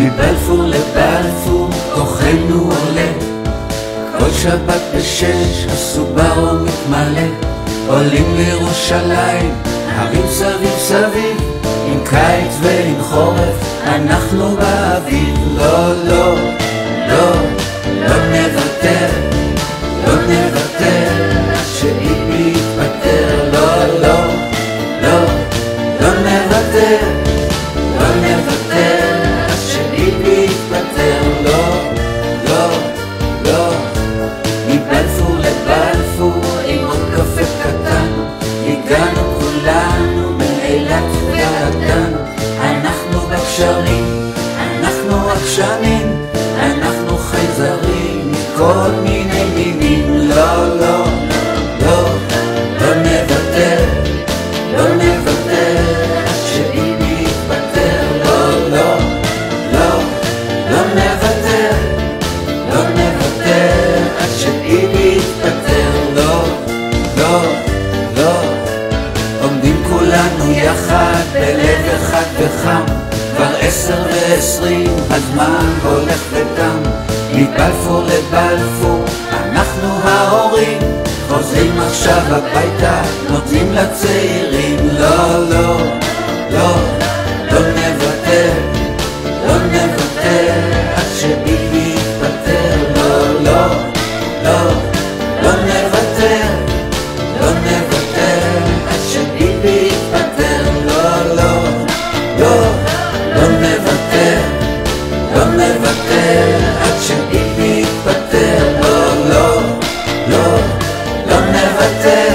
מבלפור לבלפור כוחנו עולה. כל שבת בשש הסובארו מתמלא. עולים לירושלים, הרים סביב סביב עם קיץ ועם חורף אנחנו באוויר. לא, לא, לא, הגענו כולנו מאילת ועדן אנחנו בקשרים, אנחנו עקשנים אנחנו חייזרים מכל מיני יחד בלב אחד וחם, כבר עשר ועשרים, הזמן הולך ותם. מבלפור לבלפור, אנחנו ההורים, חוזרים עכשיו הביתה, נותנים לצעירים, לא, לא, לא, לא נוותר, לא נוותר. עד שביבי another day.